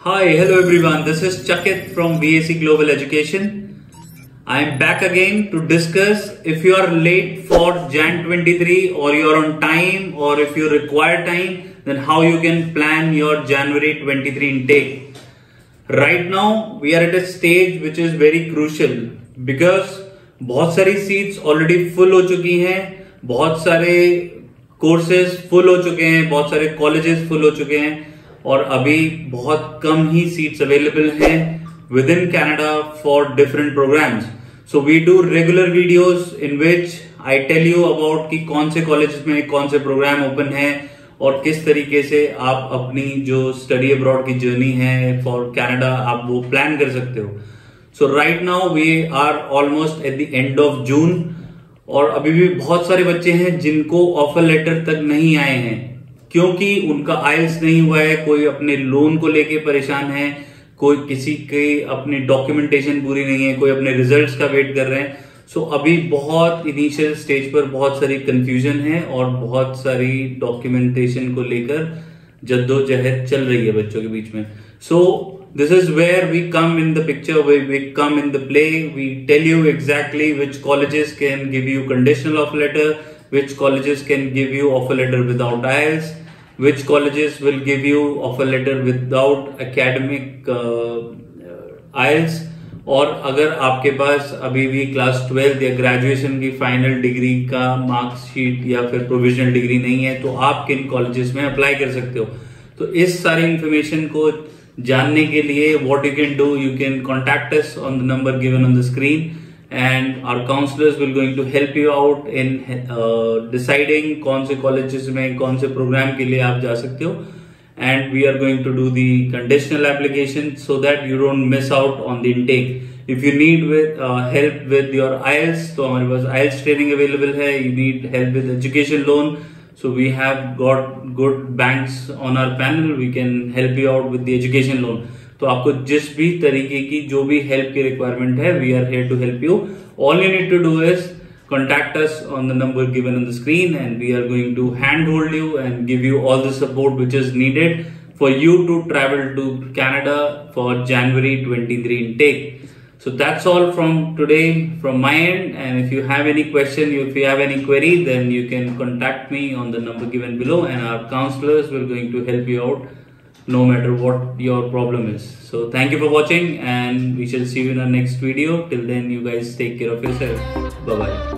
Hi, hello everyone. This is Chakit from BAC Global Education. I am back again to discuss if you are late for Jan 23 or you are on time or if you require time, then how you can plan your January 23 intake. Right now, we are at a stage which is very crucial because बहुत सारी seats already full हो चुकी हैं बहुत सारे courses full हो चुके हैं बहुत सारे कॉलेजेस फुल हो चुके हैं और अभी बहुत कम ही सीट्स अवेलेबल हैं within Canada for different programmes so we do regular videos in which I tell you about कि कौन से कॉलेज में कौन से प्रोग्राम ओपन है और किस तरीके से आप अपनी जो स्टडी अब्रॉड की जर्नी है फॉर कैनेडा आप वो प्लान कर सकते हो। So right now we are almost at the end of June और अभी भी बहुत सारे बच्चे हैं जिनको ऑफ़र लेटर तक नहीं आए हैं। क्योंकि उनका आयल्स नहीं हुआ है कोई अपने लोन को लेके परेशान है कोई किसी के अपने डॉक्यूमेंटेशन पूरी नहीं है कोई अपने रिजल्ट्स का वेट कर रहे हैं। सो so, अभी बहुत इनिशियल स्टेज पर बहुत सारी कंफ्यूजन है और बहुत सारी डॉक्यूमेंटेशन को लेकर जद्दोजहद चल रही है बच्चों के बीच में। So this is where we come in picture where we come in the play we tell you exactly which colleges can give you conditional offer letter which colleges can give you offer letter without IELTS which colleges will give you offer letter without academic uh, IELTS और अगर आपके पास अभी भी class twelfth या graduation की final degree का marksheet या फिर प्रोविजनल डिग्री नहीं है तो आप किन कॉलेजेस में अप्लाई कर सकते हो? तो इस सारी इंफॉर्मेशन को जानने के लिए what you can do you can contact on the number given on the screen and our counselors will going to help you out in uh, deciding कौन से colleges में कौन से program के लिए आप जा सकते हो and we are going to do the conditional application so that you don't miss out on the intake if you need with uh, help with your IELTS तो हमारे पास IELTS training available है you need help with education loan so we have got good banks on our panel we can help you out with the education loan तो आपको जिस भी तरीके की जो भी हेल्प की रिक्वायरमेंट है we are here to help you all you need to do is contact us on the number given on the screen and we are going to handhold you and give you all the support which is needed for you to travel to Canada for January 23 intake. So that's all from today from my end and if you have any question, if you have any query then you can contact me on the number given below and our counselors will going to help you out no matter what your problem is. So thank you for watching and we shall see you in our next video. Till then you guys take care of yourself. Bye bye